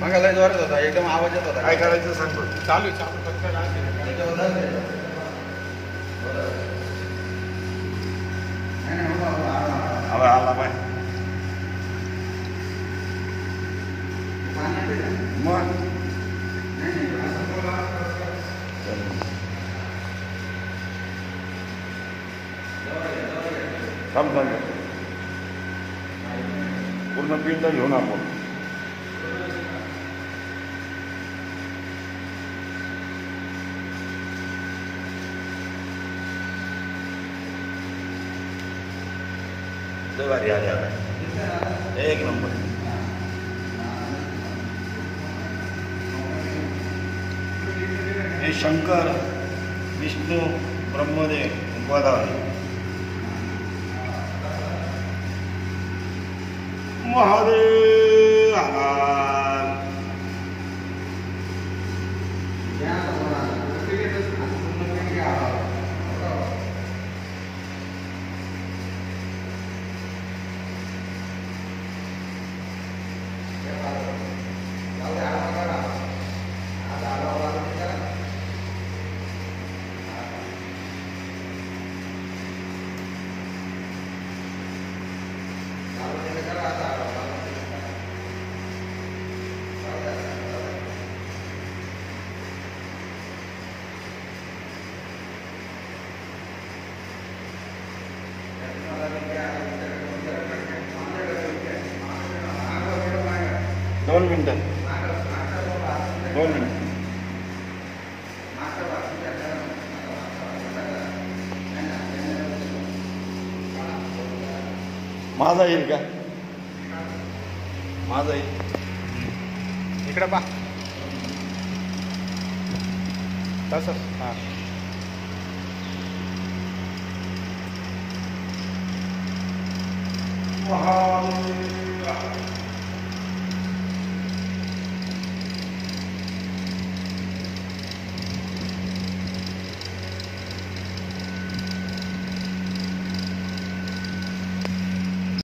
मग लय जोरात होता एकदम आवाज येत होता. काय करायचं सांगतो चालू आहे, चालू फक्त लहान आहे. आला आला बाय. मग? थांब थांब. पूर्ण पिंड घेऊन आपण. लय आ रहा आता एक नंबर। ये शंकर विष्णु ब्रह्मदेव गोदावरी महादेव! दोन मिनिटं दोन मिनिटं माझा येईल का माझा येईल इकडे पा तसंच हाँ महादेव